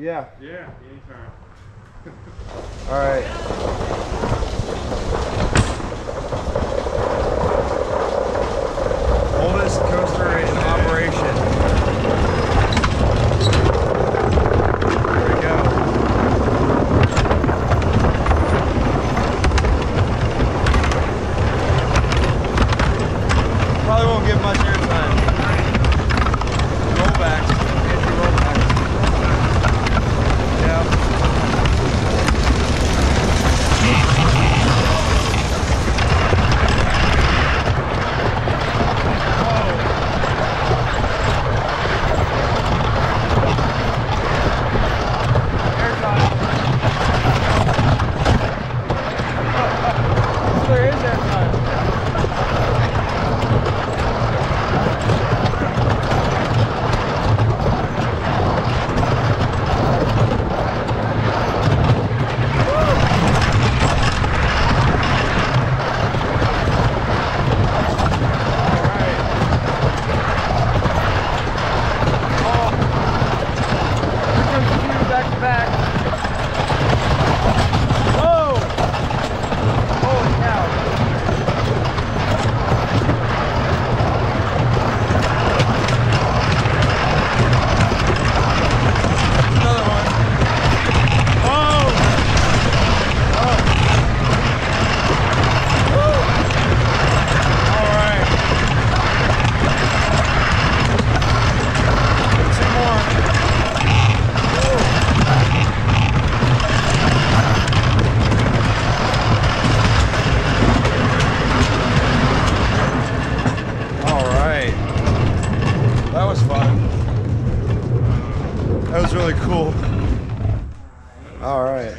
Yeah. Yeah, anytime. All right. Oldest coaster in operation. Here we go. Probably won't get much airtime. There That was really cool. All right.